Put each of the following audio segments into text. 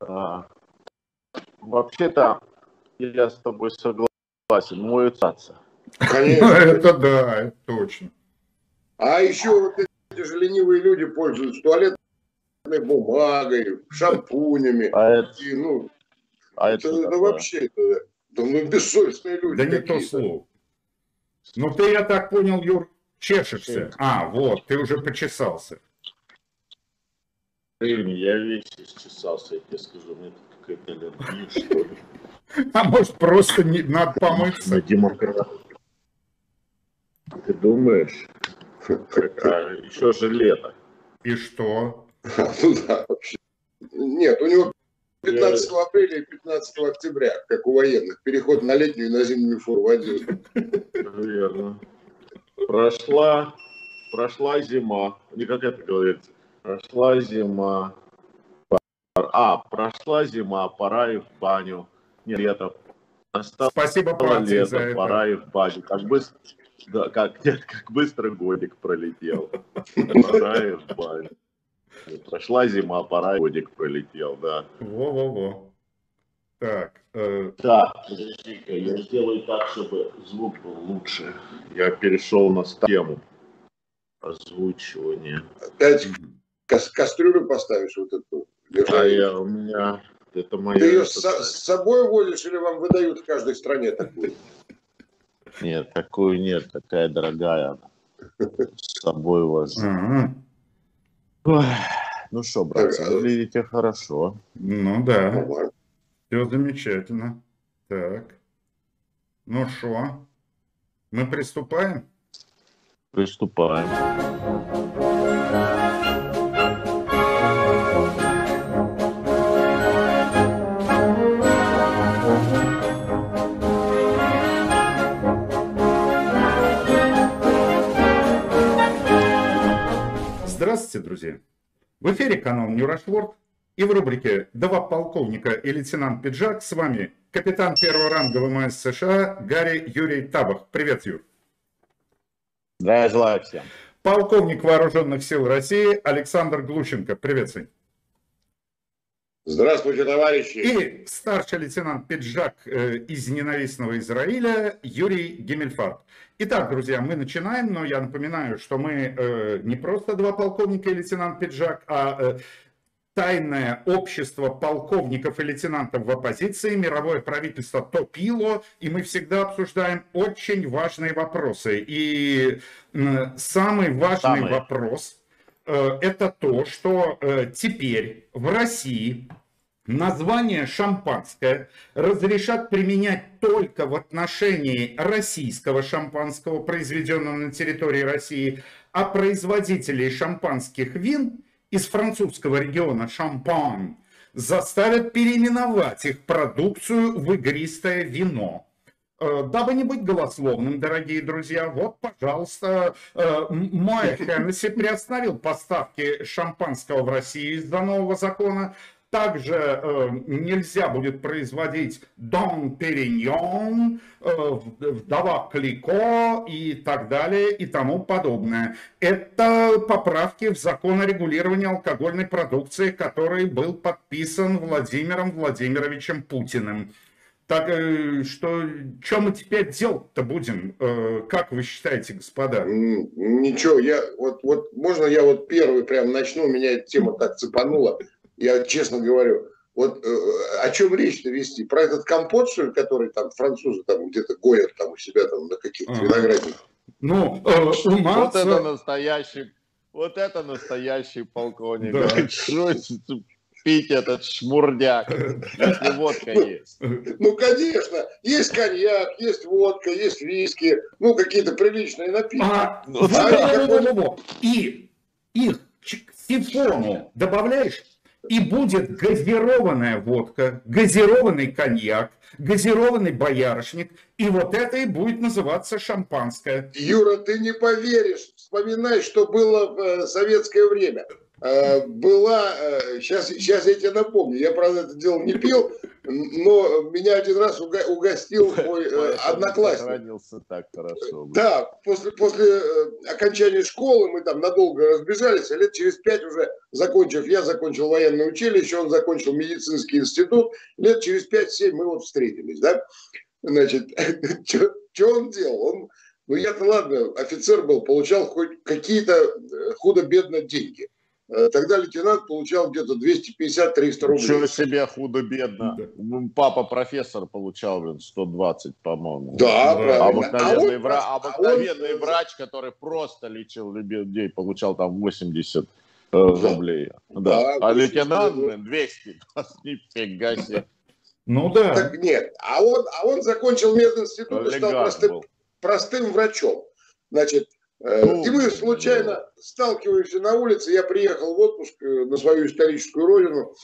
а, вообще-то я с тобой согласен, мой отца. Конечно. Это да, это точно. А еще вот эти же ленивые люди пользуются туалетной бумагой, шампунями. А это, и, ну, а это, это, это вообще это, да, ну, бессовестные люди. Да не то слово. Ну ты, я так понял, Юр, чешешься. А, вот, ты уже почесался. Я весь исчесался, я тебе скажу, мне тут какая-то аллергия, что ли. А может просто не, надо помыться? На демократ. Ты думаешь? А еще же лето. И что? Ну да, вообще. Нет, у него 15 апреля и 15 октября, как у военных. Переход на летнюю и на зимнюю фуру одежду. Верно. Прошла, прошла зима. Не как это говорится. Прошла зима. А, прошла зима, пора и в баню. Нет, лето. Настало Спасибо, лето, за это. пора и в баню. Как быстро, да, как, нет, как быстро годик пролетел. Пора и в баню. Прошла зима, пора и годик пролетел, да. Во-во-во. Так. Э... Так, подожди-ка, я сделаю так, чтобы звук был лучше. Я перешел на тему озвучивания. Опять ка- кастрюлю поставишь вот эту? А я, у меня, это моя... Ты ее с, с собой возишь или вам выдают в каждой стране такую? Нет, такую нет, такая дорогая она. С собой возьму. Ну что, братцы, выглядите хорошо. Ну да. Все замечательно. Так. Ну что, мы приступаем? Приступаем. Здравствуйте, друзья! В эфире канал Нюрашворд и в рубрике «Два полковника и лейтенант Пиджак» с вами капитан первого ранга ВМС США Гарри Юрий Табах. Привет, Юр! Да, желаю всем. Полковник Вооруженных сил России Александр Глущенко. Привет, Сань. Здравствуйте, товарищи. И старший лейтенант Пиджак э, из ненавистного Израиля Юрий Гемельфарт. Итак, друзья, мы начинаем, но я напоминаю, что мы э, не просто два полковника и лейтенант Пиджак, а э, тайное общество полковников и лейтенантов в оппозиции, мировое правительство топило, и мы всегда обсуждаем очень важные вопросы. И самый важный Самый. вопрос это то, что э, теперь в России название шампанское разрешат применять только в отношении российского шампанского, произведенного на территории России, а производителей шампанских вин из французского региона Шампань заставят переименовать их продукцию в игристое вино. Э, дабы не быть голословным, дорогие друзья, вот, пожалуйста, э, Моя Хеннесси приостановил поставки шампанского в Россию из-за нового закона, также э, нельзя будет производить Дон Периньон, э, Вдова Клико и так далее и тому подобное. Это поправки в закон о регулировании алкогольной продукции, который был подписан Владимиром Владимировичем Путиным. Так э, что, что мы теперь делать-то будем? Э, как вы считаете, господа? Ничего, я вот, вот можно я вот первый прям начну, меня эта тема так цепанула я честно говорю, вот э, о чем речь-то вести? Про этот компот, что ли, который там французы там где-то гоят там у себя там на каких-то ага. виноградниках? Ну, э, у нас... Вот это настоящий, вот это настоящий полковник. Да. Пить этот шмурдяк, если водка есть? Ну, конечно, есть коньяк, есть водка, есть виски, ну, какие-то приличные напитки. А, ну, да. И их сифону добавляешь и будет газированная водка, газированный коньяк, газированный боярышник, и вот это и будет называться шампанское. Юра, ты не поверишь, вспоминай, что было в э, советское время. Э, была, сейчас, сейчас я тебе напомню, я, правда, это дело не пил, но меня один раз угостил мой одноклассник. Сохранился так хорошо. Да, после, после окончания школы мы там надолго разбежались, а лет через пять уже закончив, я закончил военное училище, он закончил медицинский институт, лет через пять-семь мы вот встретились, да. Значит, что он делал? Он ну я-то ладно, офицер был, получал хоть какие-то э, худо-бедно деньги. Э, тогда лейтенант получал где-то 250-300 рублей. Ничего себе худо-бедно. Папа профессор получал, блин, 120, по-моему. Да, правильно. Обыкновенный, а он, вра... обыкновенный он... врач, который просто лечил людей, получал там 80 э, рублей. Да. да. А лейтенант, блин, 200. Нифига себе. Ну да. Так нет. А он, а он закончил мединститут и стал простым, простым врачом. Значит, ну, и мы случайно сталкиваемся на улице. Я приехал в отпуск э, на свою историческую родину.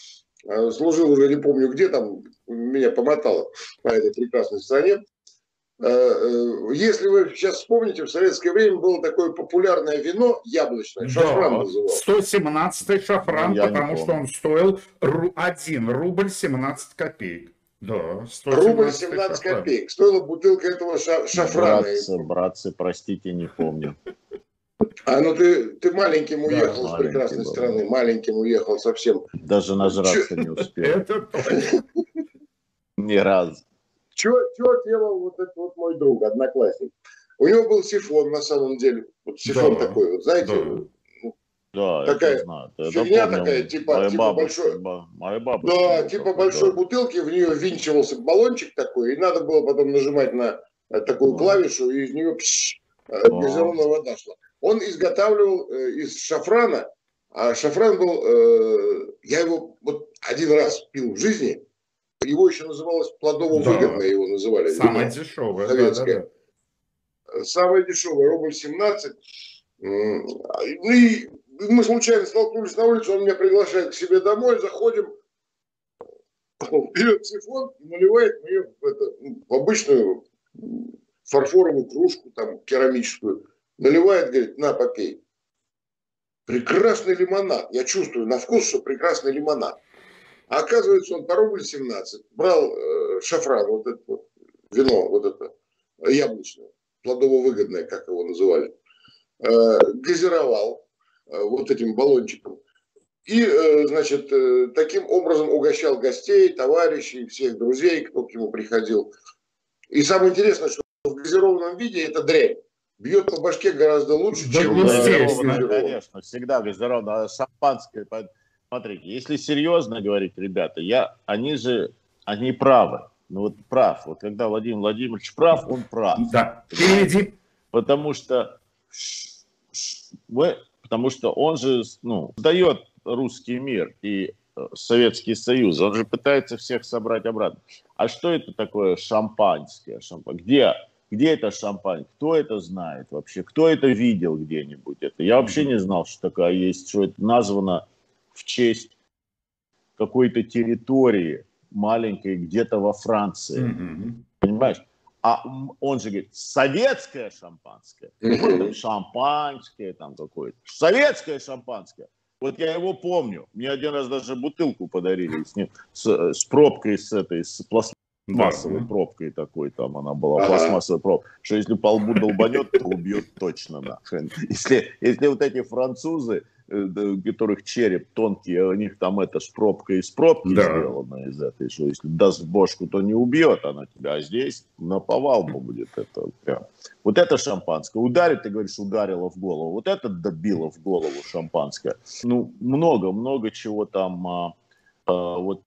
Э, служил уже не помню где, там меня помотало по этой прекрасной стране. Если вы сейчас вспомните, в советское время было такое популярное вино яблочное, да, шафран назывался. 117 шафран, Я потому что он стоил 1 рубль 17 копеек. Да, Рубль 17 копеек. Стоила бутылка этого шафрана. Братцы, братцы, простите, не помню. А ну ты, ты маленьким уехал да, с прекрасной был. страны, маленьким уехал совсем. Даже нажраться не успел. Ни разу. Что делал вот этот вот мой друг, одноклассник? У него был сифон на самом деле. Вот сифон такой, вот знаете, да, такая это знаю. фигня помню, такая, типа, типа большой, моя бабушка, да, типа большой да. бутылки, в нее винчивался баллончик такой, и надо было потом нажимать на э, такую да. клавишу, и из нее пш, да. газированная вода шла. Он изготавливал э, из шафрана, а шафран был, э, я его вот один раз пил в жизни, его еще называлось плодово-выгодное, да. его называли. Самое дешевое. Советское. Да, да, да. Самое дешевое, рубль 17. Ну и мы случайно столкнулись на улице, он меня приглашает к себе домой, заходим, берет сифон наливает мне это, в обычную фарфоровую кружку, там, керамическую, наливает, говорит, на, попей. Прекрасный лимонад. Я чувствую на вкус, что прекрасный лимонад. А оказывается, он по рубль 17 брал э, шафран, вот это вот, вино, вот это яблочное, плодово-выгодное, как его называли, э, газировал, вот этим баллончиком. И, э, значит, э, таким образом угощал гостей, товарищей, всех друзей, кто к нему приходил. И самое интересное, что в газированном виде это дрянь. Бьет по башке гораздо лучше, да, чем газированное. Конечно, всегда газированное. А шампанское, смотрите, если серьезно говорить, ребята, я, они же, они правы. Ну вот прав. Вот когда Владимир Владимирович прав, он прав. Да. Впереди. Потому что мы потому что он же ну, дает русский мир и э, Советский Союз, он же пытается всех собрать обратно. А что это такое шампанское? Шампан... Где, где это шампанское? Кто это знает вообще? Кто это видел где-нибудь? Это? Я вообще не знал, что такое есть, что это названо в честь какой-то территории маленькой где-то во Франции. Mm-hmm. Понимаешь? А он же говорит, советское шампанское, шампанское там какое-то, советское шампанское. Вот я его помню. Мне один раз даже бутылку подарили с, ним, с, с пробкой с этой, с пластмассовой да. пробкой такой там она была, пластмассовая пробка, что если по лбу долбанет, то убьет точно нахрен. Если, если вот эти французы, Э, у которых череп тонкий, а у них там это с пробкой из пробки да. сделано из этой, что если даст бошку, то не убьет она тебя, а здесь на повал будет это прям. Вот это шампанское. Ударит, ты говоришь, ударило в голову. Вот это добило в голову шампанское. Ну, много-много чего там. А, а, вот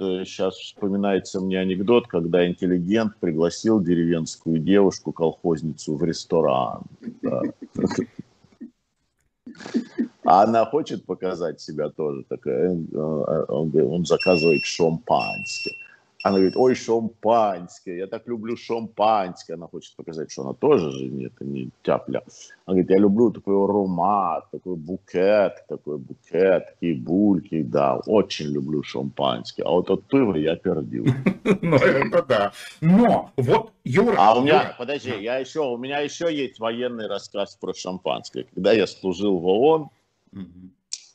сейчас э, вспоминается мне анекдот, когда интеллигент пригласил деревенскую девушку, колхозницу, в ресторан. А она хочет показать себя тоже такая. Э, э, он заказывает шампанское. Она говорит, ой, шампанское, я так люблю шампанское. Она хочет показать, что она тоже же нет, не тяпля. Она говорит, я люблю такой аромат, такой букет, такой букет, такие бульки, да, очень люблю шампанское. А вот от пива я пердил. Ну, это да. Но, вот, Юра... А у меня, подожди, я еще, у меня еще есть военный рассказ про шампанское. Когда я служил в ООН,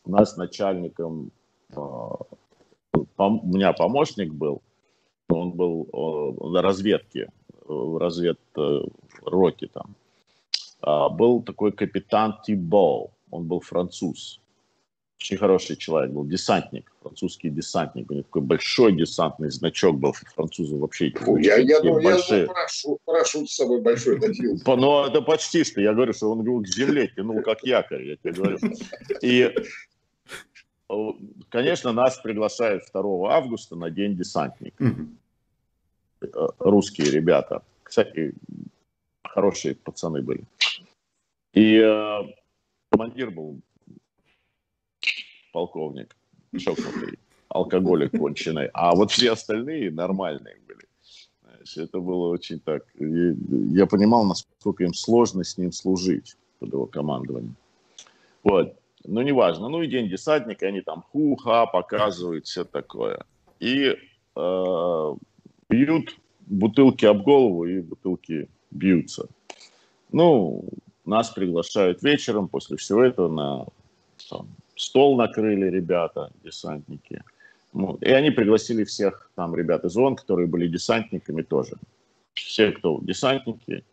у нас начальником, у меня помощник был, он был на разведке, в разведроке там. А, был такой капитан Тибол, он был француз. Очень хороший человек был, десантник, французский десантник. У него такой большой десантный значок был, французы вообще. Фу, я, я, думал, большие. я парашют, парашют с собой большой носил. Ну, это почти что. Я говорю, что он к земле тянул, как якорь, я тебе говорю. И, конечно, нас приглашают 2 августа на День десантника. Русские ребята. Кстати, хорошие пацаны были. И э, командир был полковник, чокнутый, алкоголик конченый, а вот все остальные нормальные были. Знаешь, это было очень так... Я понимал, насколько им сложно с ним служить под его командованием. Вот. Ну, неважно. Ну, и день десантника, они там хуха показывают, все такое. И э, бьют бутылки об голову, и бутылки бьются. Ну, нас приглашают вечером после всего этого на там, стол накрыли ребята, десантники. Ну, и они пригласили всех там ребят из ООН, которые были десантниками тоже. Все, кто десантники.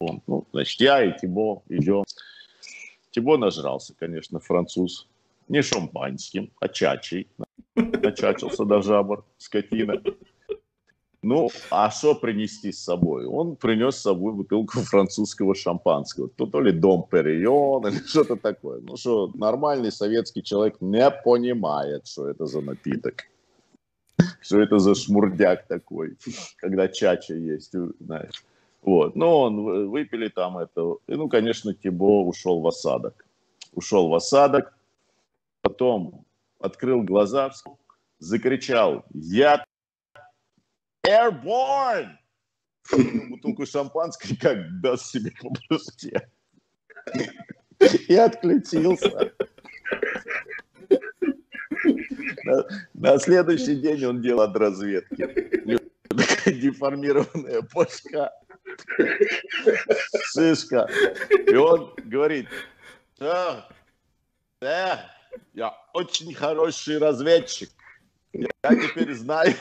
Ну, значит, я и Тибо идем. Тибо нажрался, конечно, француз. Не шампанским, а чачей. Начачился до жабр, скотина. Ну, а что принести с собой? Он принес с собой бутылку французского шампанского. То, то ли Дом Перион или что-то такое. Ну что, нормальный советский человек не понимает, что это за напиток. Что это за шмурдяк такой, когда чача есть, знаешь. Вот. Ну, он выпили там это. И, ну, конечно, Тибо ушел в осадок. Ушел в осадок. Потом открыл глаза, закричал, я Airborne! Бутылку шампанской как даст себе по башке. И отключился. На, на следующий день он делал от разведки. Деформированная башка. Шишка. И он говорит, да, да, я очень хороший разведчик. Я теперь знаю,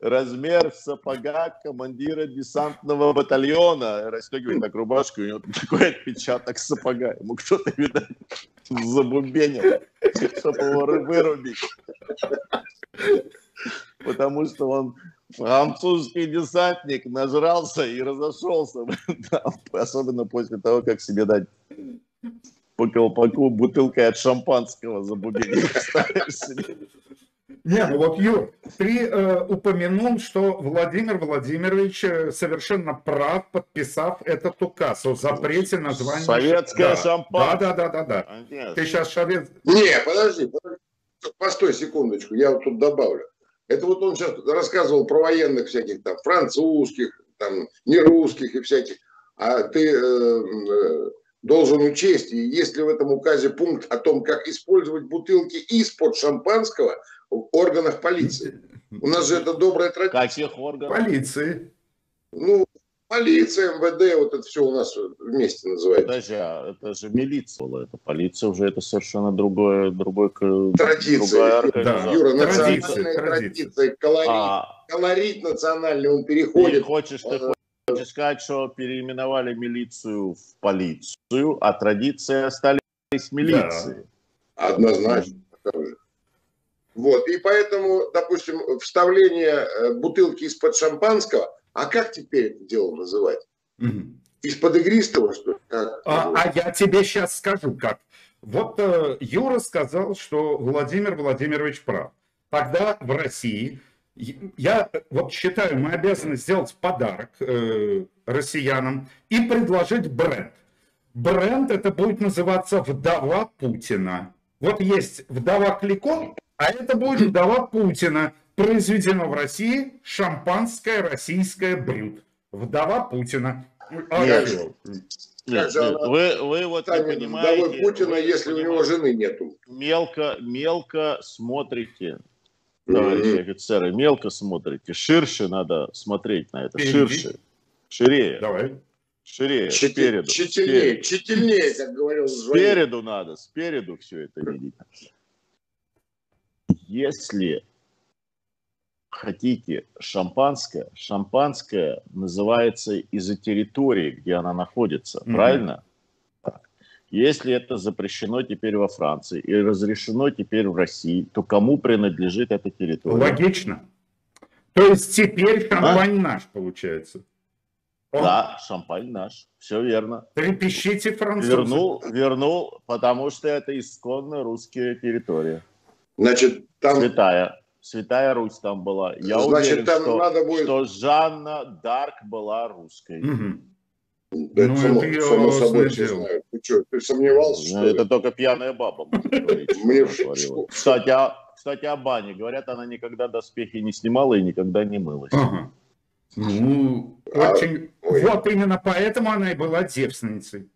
размер сапога командира десантного батальона. Расстегивает так рубашку, у него такой отпечаток сапога. Ему кто-то, видать, забубенил, чтобы его вырубить. Потому что он французский десантник нажрался и разошелся. Особенно после того, как себе дать по колпаку бутылкой от шампанского забубенить. Не, ну вот, Юр, ты э, упомянул, что Владимир Владимирович э, совершенно прав, подписав этот указ о запрете названия... Советская да. шампанское. Да, да, да, да, да. Нет. Ты сейчас шавец... Не, подожди, подожди, постой секундочку, я вот тут добавлю. Это вот он сейчас рассказывал про военных всяких там французских, там не русских и всяких. А ты э, э, должен учесть, и есть ли в этом указе пункт о том, как использовать бутылки из-под шампанского – органах полиции. У нас же это добрая традиция. Каких органов? Полиции. Ну, полиция, МВД, вот это все у нас вместе называется. Подожди, а это же милиция, это полиция уже это совершенно другое, другое традиция. Да. Юра, национальная традиция, колорит, а... колорит национальный, он переходит. Ты хочешь, ты хочешь сказать, что переименовали милицию в полицию, а традиции остались милицией. Да. Однозначно. Вот, и поэтому, допустим, вставление э, бутылки из-под шампанского, а как теперь это дело называть? Угу. Из-под игристого, что ли? А, а я тебе сейчас скажу, как. Вот э, Юра сказал, что Владимир Владимирович прав. Тогда в России, я вот считаю, мы обязаны сделать подарок э, россиянам и предложить бренд. Бренд это будет называться «Вдова Путина». Вот есть «Вдова Клико», а это будет вдова Путина. Произведено в России шампанское российское брюд. Вдова Путина. А, нет, нет, нет. Вы, вы вот не понимаете... Путина, вы, если у него жены нету. Мелко, мелко смотрите, товарищи mm-hmm. офицеры, мелко смотрите. Ширше надо смотреть на это. Ширше. Ширее. Давай. Ширее, Чити, спереду. Чительнее, спереду. чительнее, как говорил Спереду надо, спереду все это видеть. Если хотите шампанское, шампанское называется из-за территории, где она находится, mm-hmm. правильно? Если это запрещено теперь во Франции и разрешено теперь в России, то кому принадлежит эта территория? Логично. То есть теперь шампань а? наш, получается. Он... Да, шампань наш, все верно. Трепещите французы. Вернул, вернул, потому что это исконно русская территория. Значит, там... Святая. Святая Русь там была. Я Значит, уверен, там что, надо будет... что Жанна Дарк была русской. Угу. Да ну, это само, это само собой все знают. Ты что, ты сомневался, ну, что Это ли? только пьяная баба может говорить. Мне Кстати, а, кстати, о бане. Говорят, она никогда доспехи не снимала и никогда не мылась. Ага. Ну, а, очень... Ой. Вот именно поэтому она и была девственницей.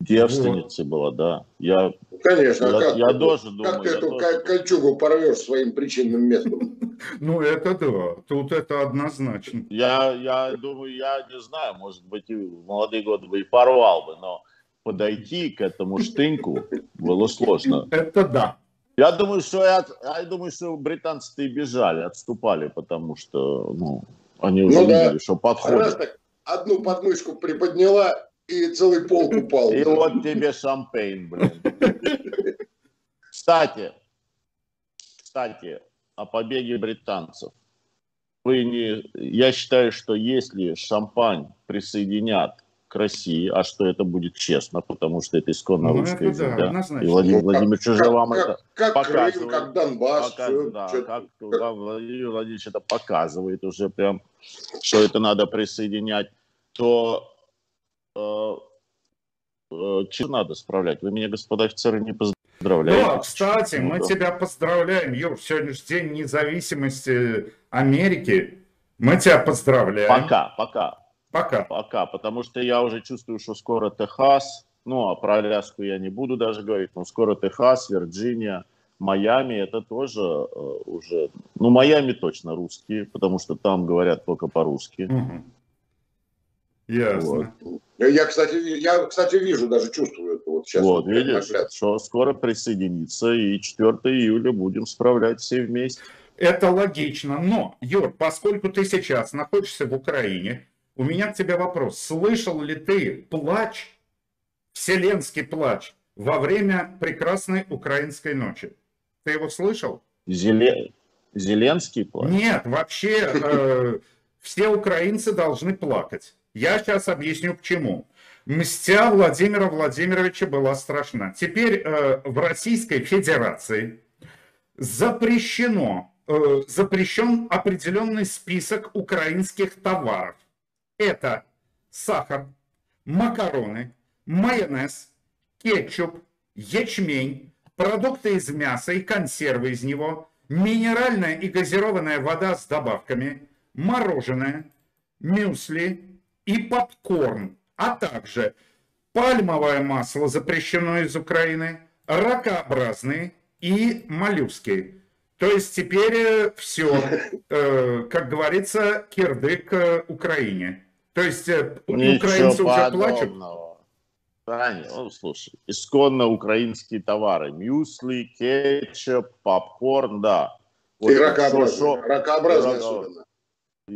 Девственницей вот. была, да. Я, Конечно, я, как, я тоже думаю. Как ты эту тоже... кольчугу порвешь своим причинным местом? Ну, это да, тут это однозначно. Я, я думаю, я не знаю, может быть, в молодые годы бы и порвал бы, но подойти к этому штыньку было сложно. Это да. Я думаю, что я, я думаю, что британцы-то и бежали, отступали, потому что, ну, они уже ну, видели, да. что подходит. Раз так одну подмышку приподняла, и целый пол упал. И вот тебе шампейн, блин. Кстати, кстати, о побеге британцев. Вы не, я считаю, что если шампань присоединят к России, а что это будет честно, потому что это исконно ну, русская земля. Да, и Владимир ну, Владимирович уже вам как, это как показывает. Крым, как Донбасс. Показ, все, да, что как, как Владимир Владимирович это показывает уже прям, что это надо присоединять, то э, э, что надо справлять? Вы меня, господа офицеры, не поздравляете. Да, кстати, ну, мы да. тебя поздравляем, Юр, сегодня же день независимости Америки. Мы тебя поздравляем. Пока, пока. Пока. Пока, потому что я уже чувствую, что скоро Техас, ну, а про Аляску я не буду даже говорить, но скоро Техас, Вирджиния, Майами, это тоже э, уже, ну, Майами точно русские, потому что там говорят только по-русски. Угу. Ясно. Вот. Я, кстати, я, кстати, вижу, даже чувствую это вот сейчас. Вот, видишь, что скоро присоединится, и 4 июля будем справлять все вместе. Это логично, но, Юр, поскольку ты сейчас находишься в Украине, у меня к тебе вопрос. Слышал ли ты плач, вселенский плач, во время прекрасной украинской ночи? Ты его слышал? Зеле... Зеленский плач? Нет, вообще э, все украинцы должны плакать. Я сейчас объясню к чему. Мстя Владимира Владимировича была страшна. Теперь э, в Российской Федерации запрещено, э, запрещен определенный список украинских товаров – это сахар, макароны, майонез, кетчуп, ячмень, продукты из мяса и консервы из него, минеральная и газированная вода с добавками, мороженое, мюсли и попкорн, а также пальмовое масло запрещено из Украины, ракообразные и моллюски. То есть теперь э, все, э, как говорится, кирдык э, Украине. То есть э, Ничего украинцы уже плачут? Таня, ну, слушай, исконно украинские товары. Мюсли, кетчуп, попкорн, да. Вот и ракообразные, шо, ракообразные особенно.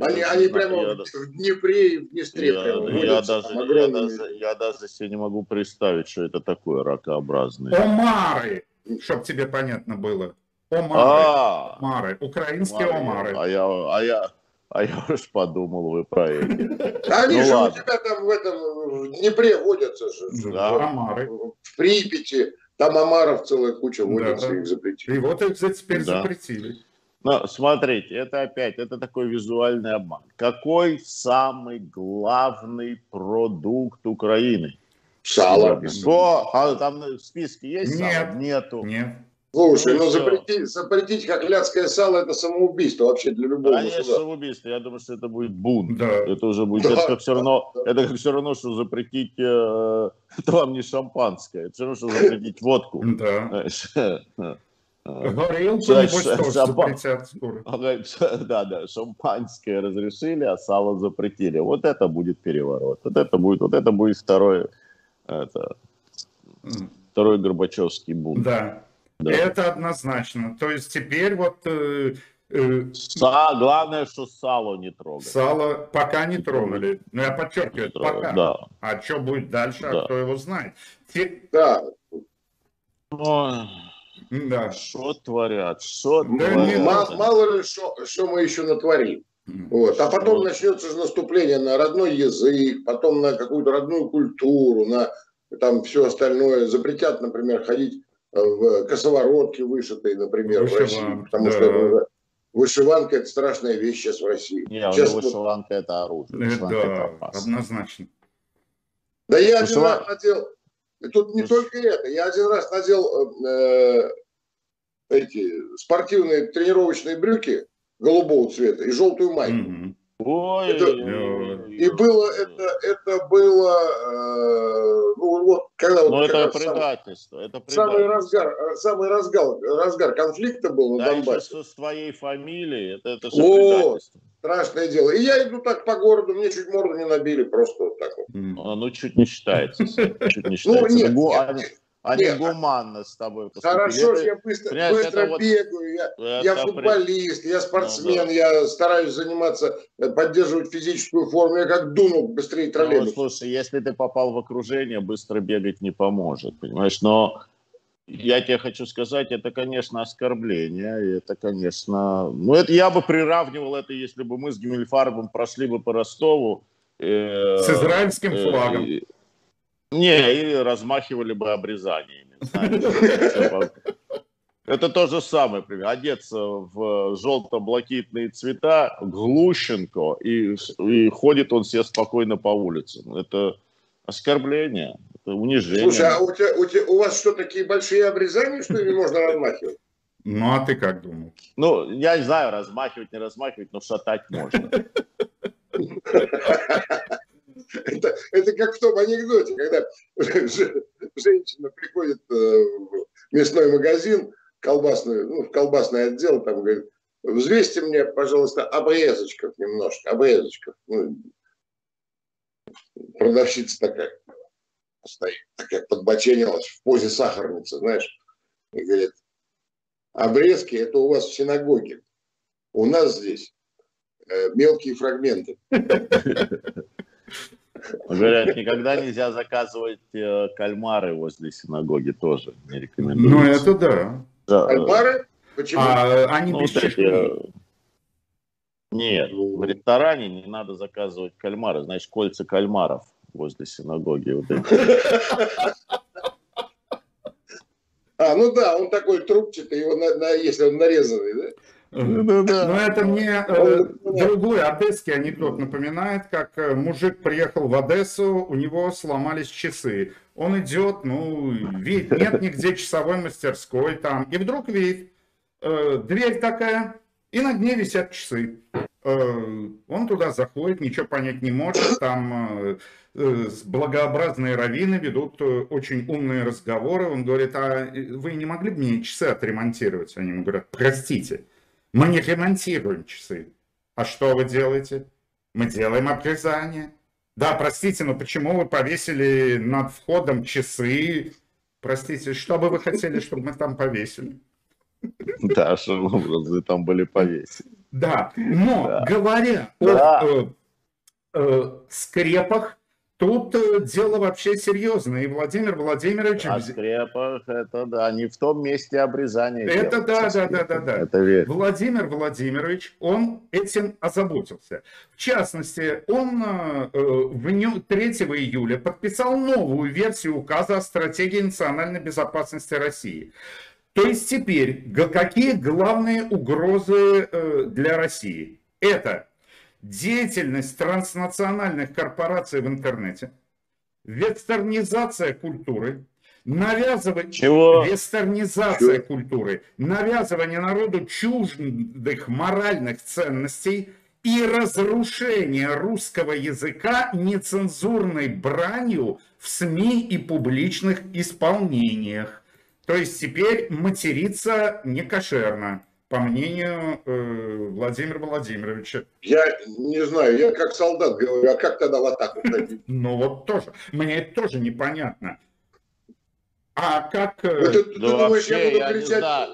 Они, я, они прямо я, в Днепре и в Днестре я, прямо я, даже, я, даже, я даже себе не могу представить, что это такое ракообразные. Омары, чтобы тебе понятно было. Омары. А, омары. Украинские омары. А я, а я, а я уж подумал, вы про эти. Они ну, же у тебя там в этом в Днепре водятся же. Да. Омары. В Припяти. Там омаров целая куча водится, их запретили. И вот их теперь запретили. Но смотрите, это опять, это такой визуальный обман. Какой самый главный продукт Украины? Сало. Что? А там в списке есть Нет. сало? Нету. Нет. Слушай, ну, ну запретить, запретить как ляцкое сало это самоубийство вообще для любого Конечно, государства. самоубийство. Я думаю, что это будет бунт. Да. Это уже будет. Да. Это как все равно, это как все равно, что запретить. Э, это вам не шампанское. Это все равно, что запретить водку. Да. Небось, тоже запретят скоро. Да, да, шампанское разрешили, а сало запретили. Вот это будет переворот. Вот это будет, вот это будет второй, это, второй Горбачевский бунт. Да. Да. Это однозначно. То есть теперь вот... Э, э, Са, главное, что сало не трогали. Сало пока не, не трогали. Но я подчеркиваю, не пока. Да. А что будет дальше, а да. а кто его знает. Те... Да. Ой. Да. Что творят? Что да творят? Мало, мало ли, что мы еще натворим. Вот. А потом начнется же наступление на родной язык, потом на какую-то родную культуру, на там все остальное. Запретят, например, ходить э, в косоворотке вышитой, например, Вышиван, в России. Потому да. что вышиванка – это страшная вещь сейчас в России. Не, сейчас вышиванка вот... – это оружие. Э, вышиванка да, это однозначно. Да я один раз надел, тут не Выш... только это, я один раз надел э, эти спортивные тренировочные брюки, голубого цвета и желтую майку. Mm-hmm. Ой, это, и было это, это было, э, ну вот когда вот это предательство, это предательство. Самый разгар, самый разгар, разгар конфликта был на да, Донбассе. С твоей фамилией, это, это все предательство. Страшное дело. И я иду так по городу, мне чуть морду не набили, просто вот так вот. А, ну, чуть не считается. Чуть не считается. Ну, нет, нет, они Нет, гуманно с тобой поступили. Хорошо, это, я быстро, быстро вот, бегаю, я, я футболист, при... я спортсмен, ну, да. я стараюсь заниматься, э, поддерживать физическую форму, я как дуну быстрее троллейбус. Ну, слушай, если ты попал в окружение, быстро бегать не поможет, понимаешь, но я тебе хочу сказать, это, конечно, оскорбление, это, конечно, ну, это я бы приравнивал это, если бы мы с Гиммельфарбом прошли бы по Ростову. Э, с израильским э, флагом. Э, не, и размахивали бы обрезаниями. Это то же самое, например, одеться в желто-блакитные цвета, Глущенко, и, и ходит он себе спокойно по улице. Это оскорбление, унижение. Слушай, а у, тебя, у, тебя, у вас что, такие большие обрезания, что ли, можно размахивать? Ну, а ты как думал? Ну, я не знаю, размахивать, не размахивать, но шатать можно. Это, это как в том анекдоте, когда женщина приходит э, в мясной магазин, колбасный, ну, в колбасный отдел, там говорит, взвесьте мне, пожалуйста, обрезочков немножко, обрезочков. Ну, продавщица такая стоит, такая подбоченилась в позе сахарницы, знаешь, и говорит, обрезки это у вас в синагоге, у нас здесь э, мелкие фрагменты. Говорят, никогда нельзя заказывать э, кальмары возле синагоги тоже не рекомендую. Ну, это да. да. Кальмары? Почему? А, они ну, без чешуи. Э, нет, в ресторане не надо заказывать кальмары. Значит, кольца кальмаров возле синагоги. Вот А, ну да, он такой трубчатый, его на, на, если он нарезанный, да? Но это мне э, другой одесский анекдот напоминает, как э, мужик приехал в Одессу, у него сломались часы. Он идет, ну, видит, нет нигде часовой мастерской там. И вдруг видит, э, дверь такая, и на дне висят часы. Э, он туда заходит, ничего понять не может, там э, благообразные раввины ведут э, очень умные разговоры. Он говорит, а вы не могли бы мне часы отремонтировать? Они ему говорят, простите, мы не ремонтируем часы. А что вы делаете? Мы делаем обрезание. Да, простите, но почему вы повесили над входом часы? Простите, что бы вы хотели, чтобы мы там повесили? Да, чтобы там были повесили. Да, но да. говоря да. о э, э, скрепах, Тут э, дело вообще серьезное, и Владимир Владимирович... О скрепах, это да, не в том месте обрезания. Это да, да, да, да, да. Это верно. Владимир Владимирович, он этим озаботился. В частности, он э, в 3 июля подписал новую версию указа о стратегии национальной безопасности России. То есть теперь какие главные угрозы э, для России? Это деятельность транснациональных корпораций в интернете, вестернизация культуры, навязывание Чего? вестернизация Чего? культуры, навязывание народу чуждых моральных ценностей и разрушение русского языка нецензурной бранью в СМИ и публичных исполнениях. То есть теперь материться не кошерно по мнению э, Владимира Владимировича. Я не знаю, я как солдат говорю, а как тогда в атаку ходить? Ну вот тоже, мне это тоже непонятно. А как... Ну, ты, ты думаешь, я буду кричать.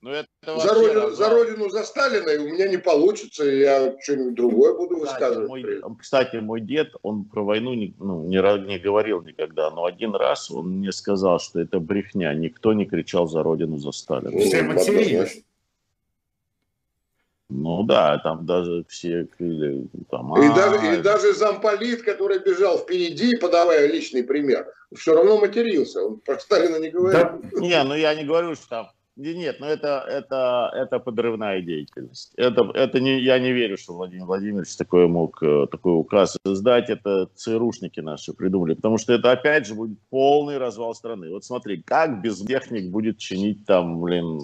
Ну, это за вообще родину, за родину, за Сталина, и у меня не получится, и я что-нибудь другое буду Кстати высказывать. мой, кстати, мой дед, он про войну не, ну, не, не говорил никогда, но один раз он мне сказал, что это брехня, никто не кричал за родину, за Сталина. Все Ну, матерились. Ну да, там даже все крили, там, И «А, даже, и даже замполит, который бежал впереди, подавая личный пример, все равно матерился. Он про Сталина не говорил. Да, Не, ну я не говорю, что там... Не, Нет, ну это, это, это подрывная деятельность. Это, это не, я не верю, что Владимир Владимирович такой мог э, такой указ издать. Это ЦРУшники наши придумали. Потому что это опять же будет полный развал страны. Вот смотри, как без техник будет чинить там, блин,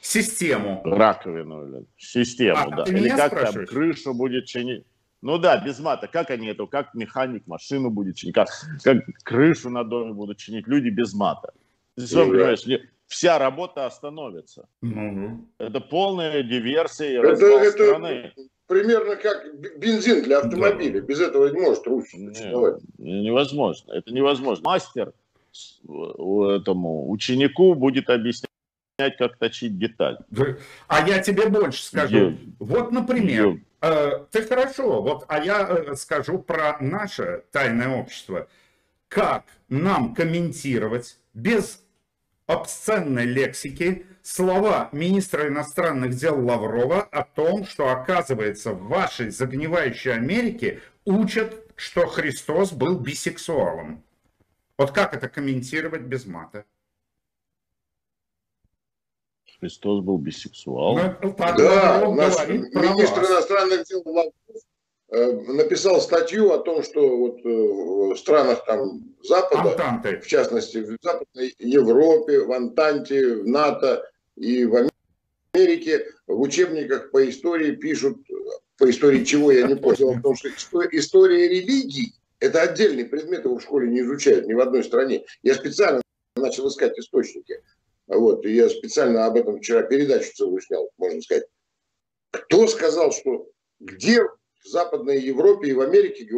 систему. раковину или систему, А, да. ты Или меня как там спрашиваешь? крышу будет чинить. Ну да, без мата. Как они это, как механик машину будет чинить, как, как крышу на доме будут чинить люди без мата. Ты сам да. понимаешь, вся работа остановится. Ну, Это полная диверсия и Это- развал это- страны. Примерно как бензин для автомобиля. Без этого не может Русь существовать. невозможно. Это невозможно. Мастер этому ученику будет объяснять, как точить деталь. А я тебе больше скажу. Е- Вот, например, е- э, ты хорошо, вот, а я э, скажу про наше тайное общество. Как нам комментировать без обсценной лексики слова министра иностранных дел Лаврова о том, что, оказывается, в вашей загнивающей Америке учат, что Христос был бисексуалом. Вот как это комментировать без мата? Христос был бисексуал. Ну, так Да, наш министр вас. иностранных дел Лавров э, написал статью о том, что вот э, в странах там Запада, Антанты. в частности в Западной Европе, в Антанте, в НАТО и в Америке в учебниках по истории пишут, по истории чего я не понял, потому что исто- история религий – это отдельный предмет, его в школе не изучают ни в одной стране. Я специально начал искать источники. Вот, и я специально об этом вчера передачу целую снял, можно сказать. Кто сказал, что где в Западной Европе и в Америке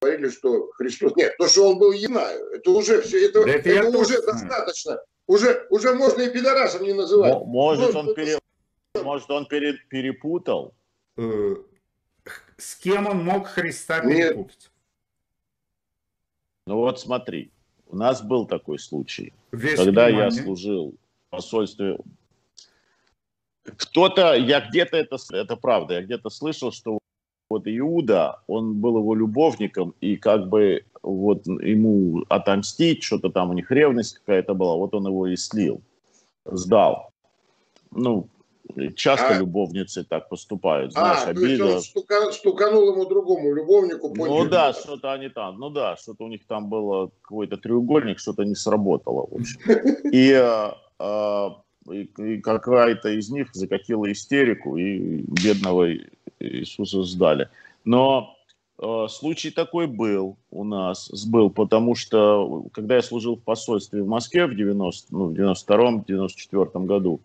говорили, что Христос... Нет, то, что он был, я знаю. Это уже все, это, Да это это уже знаю. достаточно. Уже, уже можно и пидорасом не называть. Может, Ну, он, пере- может, он пере- перепутал. Э, С кем он мог Христа Нет. перепутать? Ну вот смотри, у нас был такой случай. Весь когда я служил в посольстве, кто-то, я где-то это, это правда, я где-то слышал, что вот Иуда, он был его любовником, и как бы вот ему отомстить, что-то там у них ревность какая-то была, вот он его и слил, сдал. Ну, часто А- любовницы так поступают, знаешь, А, то есть он стука- стуканул ему другому любовнику. по Ну да, что-то они там, ну да, что-то у них там было какой-то треугольник, что-то не сработало, в общем. И, э, э, какая-то из них закатила истерику, и бедного Иисуса сдали. Но э, случай такой был у нас, был, потому что когда я служил в посольстве в Москве в 90, ну, в 92-94 году,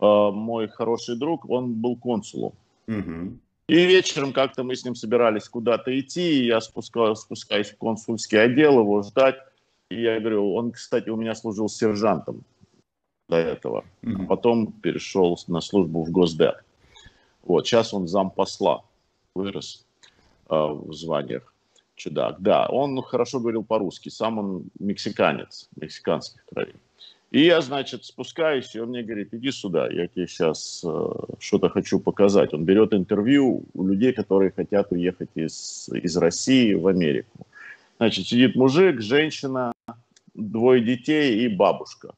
мой хороший друг, он был консулом. Мгм. И вечером как-то мы с ним собирались куда-то идти, и я спускал, спускаюсь в консульский отдел его ждать. И я говорю, он, кстати, у меня служил сержантом до этого. Мгм. Потом перешел на службу в Госдеп. Вот, сейчас он зампосла, вырос э, в званиях. Чудак, да, он хорошо говорил по-русски, сам он мексиканец, мексиканских кровей. И я, значит, спускаюсь, и он мне говорит, иди сюда, я тебе сейчас что-то хочу показать. Он берет интервью у людей, которые хотят уехать из, из России в Америку. Значит, сидит мужик, женщина, двое детей и бабушка.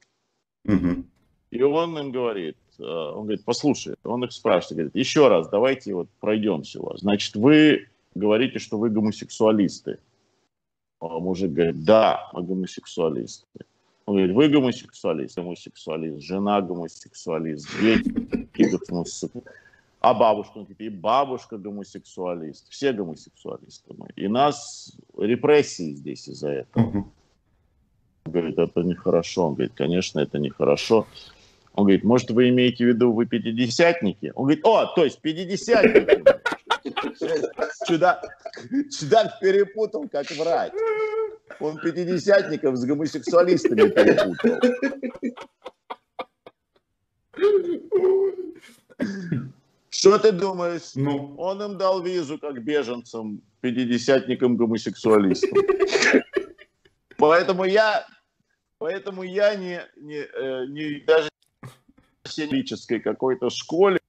Мгм. И он им говорит, э, он говорит, послушай, он их спрашивает, говорит, еще раз, давайте вот пройдемся у вас. Значит, вы говорите, что вы гомосексуалисты. А мужик говорит, да, мы гомосексуалисты. Он говорит, вы гомосексуалист, гомосексуалист, жена гомосексуалист, дети гомосексуалисты. А бабушка, он говорит, и бабушка гомосексуалист, все гомосексуалисты мы. И нас репрессии здесь из-за этого. Он говорит, это нехорошо. Он говорит, конечно, это нехорошо. Он говорит, может, вы имеете в виду, вы пятидесятники? Он говорит, о, то есть пятидесятники. Чудак, чудак перепутал, как врать. Он пятидесятников с гомосексуалистами перепутал. Что ты думаешь? Ну, Он им дал визу как беженцам, пятидесятникам гомосексуалистам. Поэтому я, поэтому я не, не, э, не даже в какой-то школе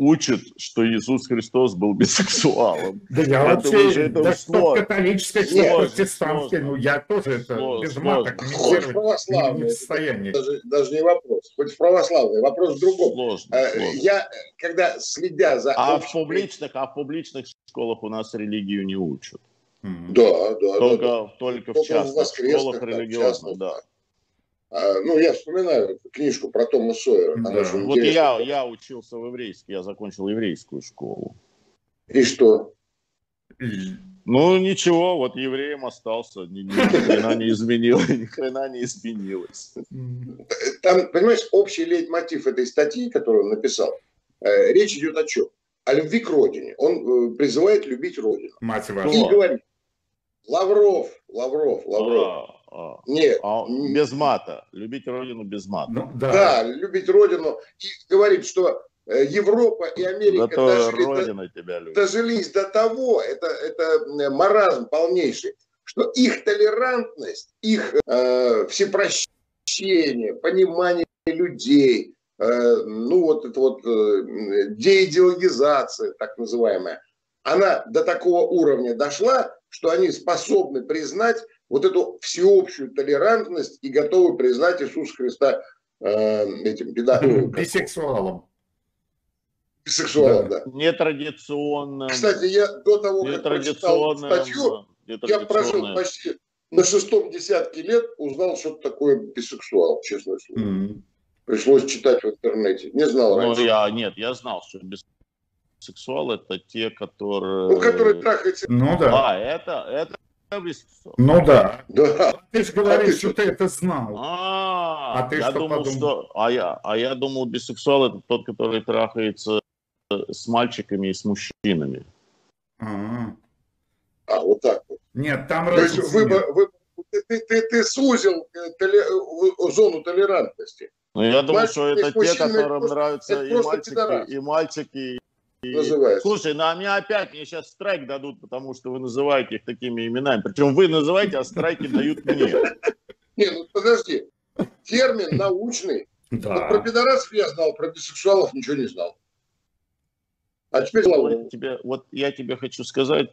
учат, что Иисус Христос был бисексуалом. да я вообще, да что сложно. католической, что протестантской, ну я тоже это без мата комментировать не в состоянии. даже, не вопрос. Хоть в православный, вопрос в другом. Э. Я, когда следя за... А в публичных, а в публичных школах у нас религию не учат. Да, да, Только, да. только в Только в частных школах религиозных, да. А, ну, я вспоминаю книжку про Тома Сойера. Там Да. очень Вот интересно. я, я учился в еврейской, я закончил еврейскую школу. И что? Ну ничего, вот евреем остался, ни, ни хрена не изменилось, ни хрена не изменилось. Там, понимаешь, общий лейтмотив этой статьи, которую он написал, э, речь идет о чем? О любви к родине. Он э, призывает любить родину. Мать вашу. И говорит, Лавров, Лавров, Лавров. А, а. Нет, А без мата, любить родину без мата. Ну, да. да, любить родину. И говорит, что э, Европа и Америка Зато дожили до- родина тебя любит. дожились до того, это, это э, маразм полнейший, что их толерантность, их э, всепрощение, понимание людей, э, ну вот это вот э, деидеологизация, так называемая, она до такого уровня дошла, что они способны признать вот эту всеобщую толерантность и готовы признать Иисуса Христа э, этим педа- ну, Бисексуалом. бисексуалом, да. Нетрадиционным. Кстати, я до того, как прочитал статью, я прожил почти на шестом десятке лет, узнал, что это такое бисексуал, честно слово. М. Пришлось читать в интернете. Не знал Ну, раньше. я, нет, я знал, что бисексуал это те, которые... Ну, который трахается. Ну да. А, это, это. Ну да. Да. Ты же А говоришь, ты что ты это знал. А, А ты я что думал, подумал? что... А я, а я думал, бисексуал это тот, который трахается с мальчиками и с мужчинами. А. А, вот так вот. Нет, там То есть нет. выбор- ты, ты, ты, ты сузил э, толе- э, зону толерантности. Ну, я думал, Мальчики что это те, которым просто- нравятся это и мальчики, и мальчики. Называется. Слушай, ну а мне опять, мне сейчас страйк дадут, потому что вы называете их такими именами. Причем вы называете, а страйки дают мне. Не, ну подожди. Термин научный. Вот про Да. пидорасов я знал, про бисексуалов ничего не знал. А теперь Вот, Слава, тебе, вот я тебе хочу сказать,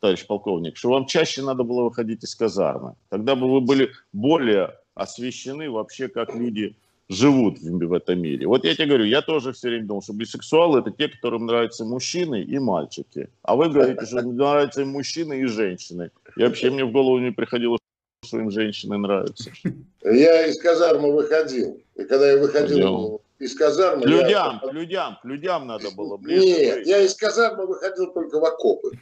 товарищ полковник, что вам чаще надо было выходить из казармы. Тогда бы вы были более освещены вообще, как люди живут в, в этом мире. Вот я тебе говорю, я тоже все время думал, что бисексуалы это те, которым нравятся мужчины и мальчики. А вы говорите, что нравятся и мужчины, и женщины. И вообще мне в голову не приходило, что им женщины нравятся. Я из казармы выходил. И когда я выходил Понял. из казармы... К я- людям, к людям, к людям надо было ближе. Нет, быть. я из казармы выходил только в окопы.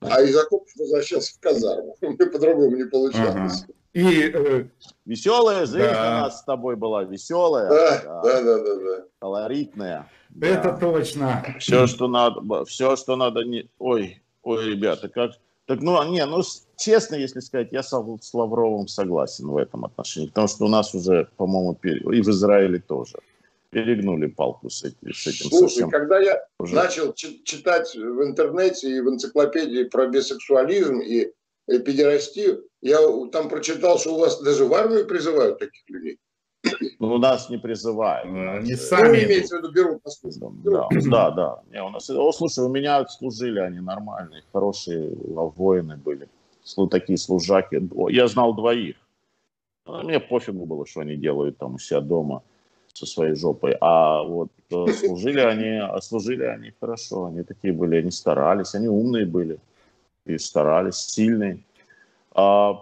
А из окопов возвращался в казарму. Мне по-другому не получалось. И э, Веселая жизнь Да. у нас с тобой была, веселая, Да, да, да, да, да. колоритная. это точно. Все, что надо, все, что надо, не... ой, ой, ребята, как, так, ну, не, ну, честно, если сказать, я с, с Лавровым согласен в этом отношении, потому что у нас уже, по-моему, пере- и в Израиле тоже перегнули палку с, эти- с этим Слушай, совсем. когда я уже. начал чи- читать в интернете и в энциклопедии про бисексуализм и педерастию, я там прочитал, что у вас даже в армию призывают таких людей. Ну, у нас не призывают. Они Ну, сами имеется в виду, берут на службу. Да, да, да. Не, у нас, о, слушай, у меня служили они нормальные, хорошие воины были. Слу- Такие служаки. Я знал двоих. А Мне пофигу было, что они делают там у себя дома со своей жопой. А вот э, служили они, а служили они хорошо. Они такие были, они старались, они умные были. И старались, сильные. А,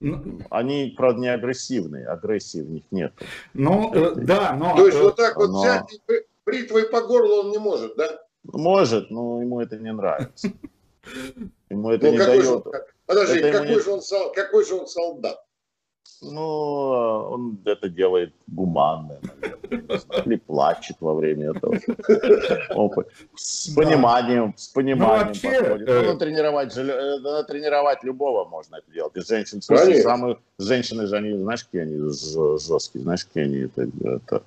Ну, они, правда, не агрессивные. Агрессии в них нет. Ну, э, да, но... То есть э, вот так вот но- взять и бри- бритвой по горлу он не может, да? Может, но ему это не нравится. Ему это Ну не какой дает. подожди, Это ему какой не- же он сол- какой же он солдат? Ну, он это делает гуманно, наверное. Или плачет во время этого. Он с пониманием, с пониманием Ну, вообще, подходит. э, Ну, тренировать, э, тренировать любого можно это делать. И женщин, самые женщины же, они, знаешь, какие они жесткие, знаешь, какие они это, это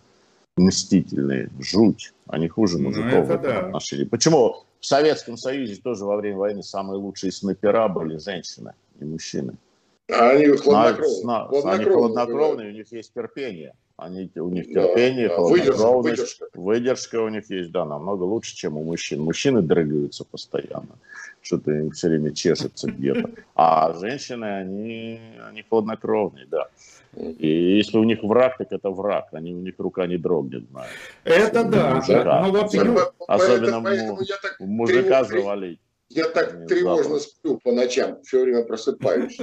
мстительные, жуть. Они хуже Ну, мужиков это в этом да. отношении. Почему в Советском Союзе тоже во время войны самые лучшие снайпера были женщины и мужчины? А они хладнокровные. Они Хладнокровные у них есть терпение. Они, у них терпение, да, выдержка, хладнокровность, выдержка. выдержка у них есть, да, намного лучше, чем у мужчин. Мужчины дрыгаются постоянно, что-то им все время чешется где-то. А женщины, они, они хладнокровные, да. И если у них враг, так это враг. Они, у них рука не дрогнет, знаешь. Это да. Мужика. Ну вот Особенно- Поэтому- му- я так, Мужика тревог- завалить. я так тревожно сплю по ночам, все время просыпаюсь.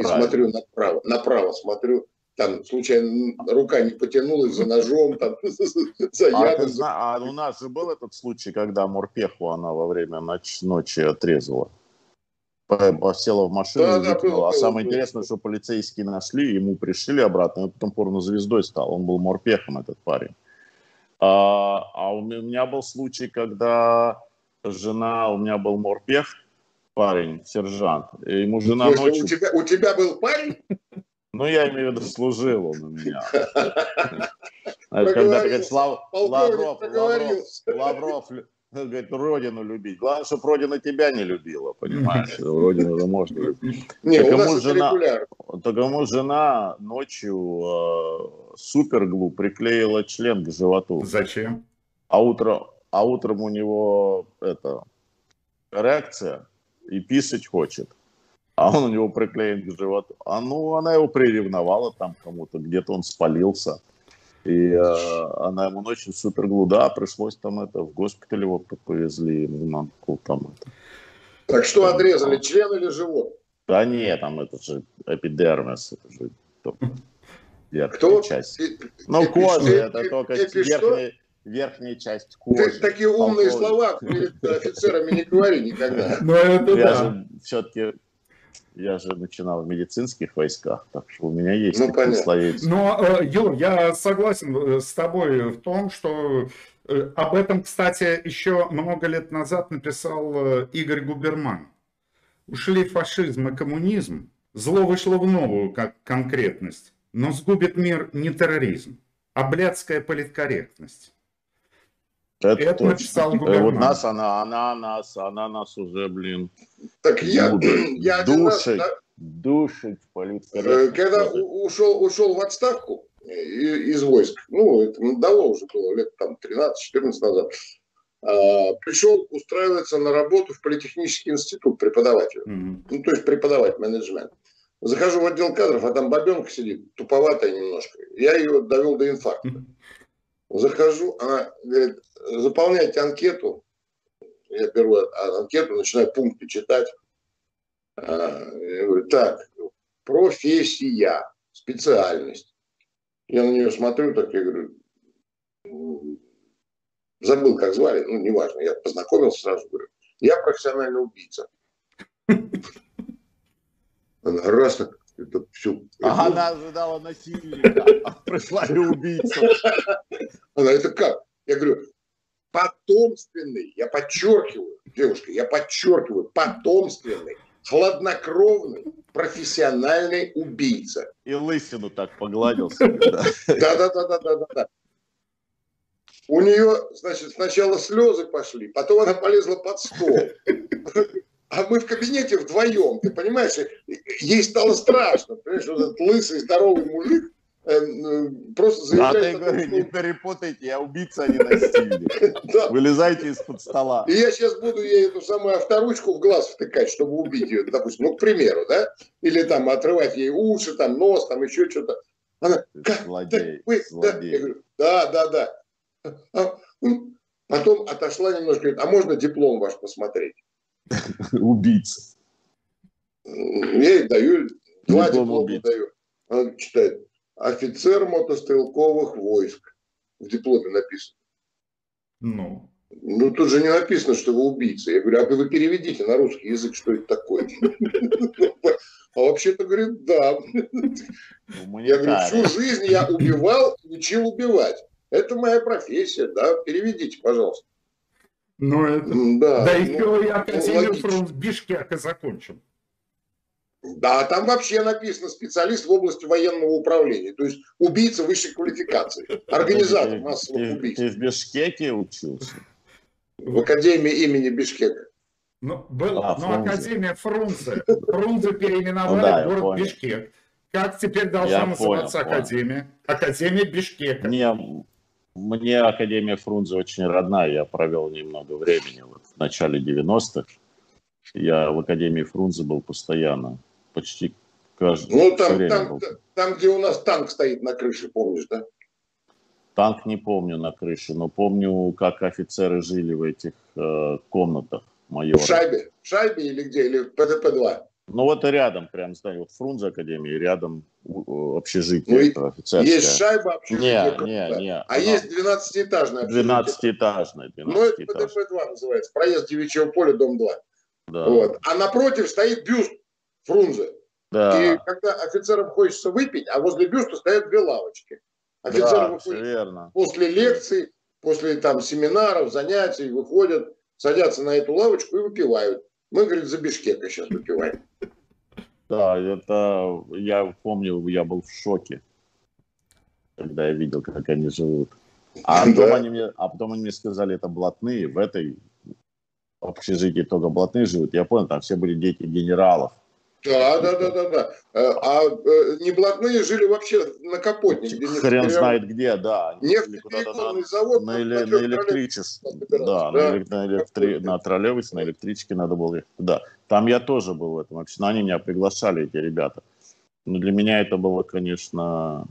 И Правильно. смотрю направо, направо смотрю, там случайно рука не потянулась за ножом, там, за А, ядом. а у нас же был этот случай, когда Морпеху она во время ноч- ночи отрезала. Села в машину Да, и да, было, а было, самое было. интересное, что полицейские нашли, ему пришили обратно, и он потом порнозвездой стал. Он был морпехом, этот парень. А, а у меня был случай, когда жена, у меня был морпех, парень, сержант, и ему жена Если ночью... у, тебя, у тебя был парень? Ну, я имею в виду, служил он у меня. Когда Полковник Лавров, Лавров. Лавров, говорит, родину любить. Главное, чтобы родина тебя не любила, понимаешь? Родину же можно любить. Не, Так ему это жена- регулярно. Так ему жена ночью э, суперглу приклеила член к животу. Зачем? А утром, а утром у него это реакция и писать хочет. А он у него приклеен к животу. А ну, она его приревновала там кому-то, где-то он спалился. И э, она ему ночью суперглу, да, пришлось там это, в госпиталь его повезли, ему надо было там это. Так что отрезали, член или живот? Да нет, там это же эпидермис, это же верхняя Кто? часть. И- Ну, эпи- кожа, э- это э- только верхняя, верхняя часть Ты кожи. такие умные Полковник. слова перед офицерами не говори никогда. Ну это Я да. же все-таки, я же начинал в медицинских войсках, так что у меня есть Ну, такие словечки. Но, э, Юр, я согласен э, с тобой в том, что э, об этом, кстати, еще много лет назад написал Игорь Губерман. Ушли фашизм и коммунизм, зло вышло в новую как конкретность, но сгубит мир не терроризм, а блядская политкорректность. Это, это точно. написал Э, Губерман. Вот нас, она, она нас, она нас уже, блин, Так я, я один раз, душить, да, душить э, когда ушел, ушел в отставку и- из войск, ну, это давно уже было, лет там 13-14 назад, а, пришел устраиваться на работу в политехнический институт преподавателем. Мгм. ну, то есть преподавать менеджмент. Захожу в отдел кадров, а там бабенка сидит, туповатая немножко. Я ее довел до инфаркта. Захожу, она говорит, заполняйте анкету. Я беру анкету, начинаю пункты читать. А, Я говорю, так, профессия, специальность. Я на нее смотрю, так я говорю, «М, забыл, как звали, ну, неважно, я познакомился сразу, говорю, я профессиональный убийца. Она раз так, это все. А она ожидала насильника, а пришла и убийца. Она, это как? Я говорю, потомственный, я подчеркиваю, девушка, я подчеркиваю, потомственный, хладнокровный, профессиональный убийца. И лысину так погладил себе, да. Да-да-да-да-да-да. У нее, значит, сначала слезы пошли, потом она полезла под стол. А мы в кабинете вдвоем, ты понимаешь, ей стало страшно, понимаешь, вот этот лысый, здоровый мужик э, э, просто А ты заявляет, о том, говори, не перепутайте, я убийца, а не насильник. Вылезайте из-под стола. И я сейчас буду ей эту самую авторучку в глаз втыкать, чтобы убить ее, допустим, ну, к примеру, да? Или там отрывать ей уши, там, нос, там, еще что-то. Она, как? Злодей, да. злодей. Я говорю, да, да, да. А, м. Потом отошла немножко, говорит, а можно диплом ваш посмотреть? Убийца. Я ей даю, два Диплом диплома убийцы. даю. Она читает, офицер мотострелковых войск. В дипломе написано. Ну, Ну, тут же не написано, что вы убийца. Я говорю, а вы переведите на русский язык, что это такое. А вообще-то, говорит, да. Я говорю, всю жизнь я убивал, учил убивать. Это моя профессия, да, переведите, пожалуйста. Ну, это... Да, да еще ну, я Академию ну, Бишкека закончил. Да, там вообще написано специалист в области военного управления, то есть убийца высшей квалификации, организатор массовых убийств. Ты в Бишкеке учился? В Академии имени Бишкека. Ну, была, а, ну, Академия Фрунзе. Фрунзе переименовали ну, да, город Бишкек. Как теперь должна я называться понял, Академия? Понял. Академия Бишкека. Мне, мне Академия Фрунзе очень родная. Я провел немного времени вот, в начале 90-х. Я в Академии Фрунзе был постоянно. Почти каждый Ну, там, там, был. там, где у нас танк стоит на крыше, помнишь, да? Танк не помню на крыше, но помню, как офицеры жили в этих э, комнатах майора. В шайбе? В шайбе или где? Или в ПТП-2? Ну вот рядом, прям здание, вот Фрунзе Академии, рядом общежитие ну, офицерское. Есть шайба общежитие. Не, не, не. А есть 12-этажное общежитие. 12-этажное. 12 ну это ПТП-2 называется, проезд Девичьего поля, дом 2. Да. Вот. А напротив стоит бюст Фрунзе. Да. И когда офицерам хочется выпить, а возле бюста стоят две лавочки. Офицеры да, выходят верно. после лекций, после там семинаров, занятий, выходят, садятся на эту лавочку и выпивают. Мы, говорит, за Бишкека сейчас выпиваем. Да, это я помню, я был в шоке, когда я видел, как они живут. А потом, да. они, мне, а потом они мне сказали, это блатные, в этой общежитии только блатные живут. Я понял, там все были дети генералов. Да, да, да, да, да. Э, а э, неблатные жили вообще на Капотне. Где Хрен не знает где, да. Нефтеперегонный завод. На, на, на электричестве. Да, да, на, на, электри... на троллейбусе, на электричке надо было Да, там я тоже был в этом вообще. Но они меня приглашали, эти ребята. Но для меня это было, конечно,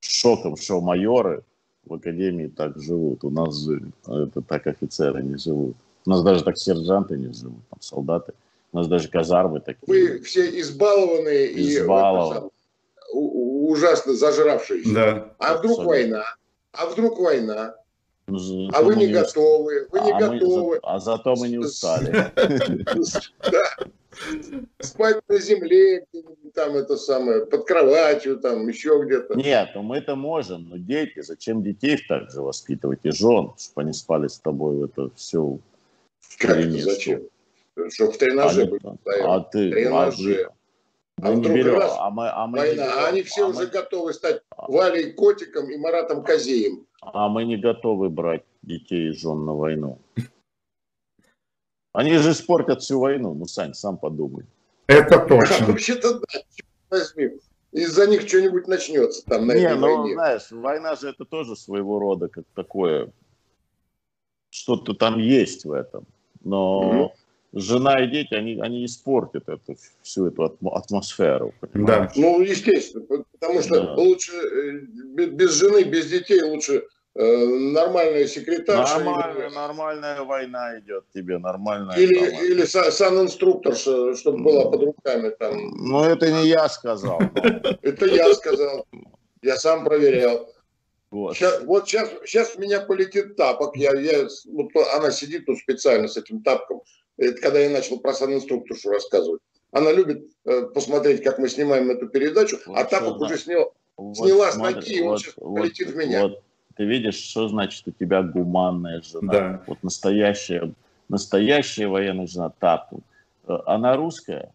шоком, что майоры в академии так живут. У нас же это так офицеры не живут. У нас даже так сержанты не живут, там солдаты. У нас даже казармы такие. Вы все избалованные Избалован. и ужасно зажравшиеся. Да. А вдруг Абсолютно. война? А вдруг война? Ну, а вы не, не готовы, вы не а готовы. Мы, а зато мы не устали. Спать на земле, там это самое, под кроватью, там еще где-то. Нет, ну мы это можем, но дети, зачем детей так же воспитывать и жен, чтобы они спали с тобой в это все. Как это зачем? Чтобы в тренаже а, были А ты, тренаже. А, а вдруг берем, раз а мы, а мы война, берем, а они все а уже мы... готовы стать Валей Котиком и Маратом Козеем. А мы не готовы брать детей и жен на войну. Они же испортят всю войну. Ну, Сань, сам подумай. Это точно. Вообще-то да, возьми. Из-за них что-нибудь начнется там на Не, этой ну, войне. знаешь, война же это тоже своего рода как такое, что-то там есть в этом. Но угу жена и дети, они, они испортят эту, всю эту атмосферу. Понимаешь? Да. Ну, естественно, потому что да. лучше э, без жены, без детей лучше э, нормальная секретарша. Нормальная, или... нормальная война идет тебе, нормальная. Или, или сан-инструктор, чтобы была под руками. Там. Ну, это не я сказал. Это я сказал. Я сам проверял. Вот. Сейчас, вот сейчас, сейчас у меня полетит тапок. Я, я, вот она сидит тут специально с этим тапком. Это когда я начал про санинструкторшу рассказывать. Она любит э, посмотреть, как мы снимаем эту передачу, вот а тапок уже снял, вот, сняла с ноги, и он вот, сейчас вот, полетит в меня. Вот. Ты видишь, что значит у тебя гуманная жена. Да. Вот настоящая, настоящая военная жена Тапу. Э, она русская?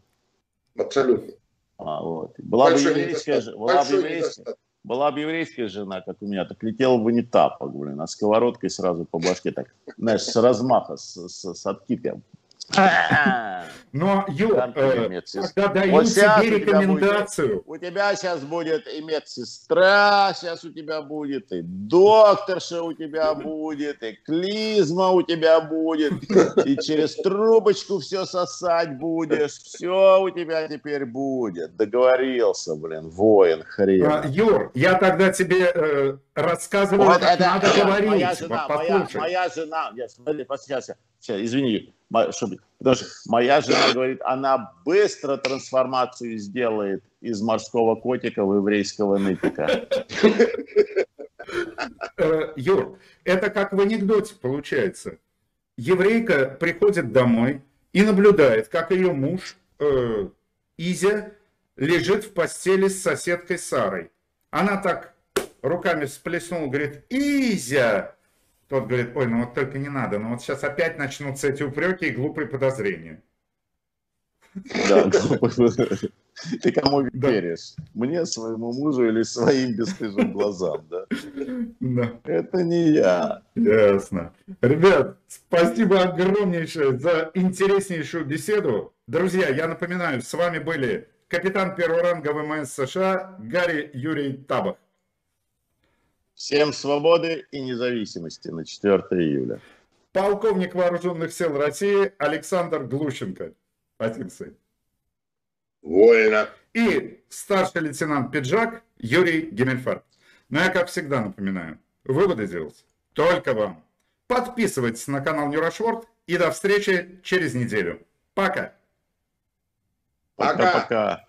Абсолютно. А, вот. Была бы еврейская, была бы еврейская, была бы еврейская жена, как у меня, так летела бы не тапок, блин, а сковородкой сразу по башке, так, знаешь, с размаха, с, с, с откидкой но, Юр, э, когда дают вот тебе рекомендацию... У тебя, сейчас будет и медсестра, сейчас у тебя будет, и докторша у тебя будет, и клизма у тебя будет, и через трубочку все сосать будешь, все у тебя теперь будет. Договорился, блин, воин хрен. А, Юр, я тогда тебе э, рассказывал, вот как это, надо говорить. Моя жена, моя, моя жена, я, смотри, сейчас, сейчас, извини, чтобы, потому что моя жена говорит, она быстро трансформацию сделает из морского котика в еврейского нытика. Э, Юр, это как в анекдоте получается. Еврейка приходит домой и наблюдает, как ее муж э, Изя лежит в постели с соседкой Сарой. Она так руками всплеснула, говорит, Изя! Тот говорит, ой, ну вот только не надо, ну вот сейчас опять начнутся эти упреки и глупые подозрения. Да, ты кому веришь? Мне, своему мужу или своим бесстыжим глазам, да? Да. Это не я. Ясно. Ребят, спасибо огромнейшее за интереснейшую беседу. Друзья, я напоминаю, с вами были капитан первого ранга ВМС США Гарри Юрий Табах. Всем свободы и независимости на 4 июля. Полковник Вооруженных сил России Александр Глущенко. Спасибо, сын. Вольно. И старший лейтенант Пиджак Юрий Гемельфарб. Но я, как всегда, напоминаю, выводы делать только вам. Подписывайтесь на канал Нюрашворд и до встречи через неделю. Пока. Пока. Пока-пока.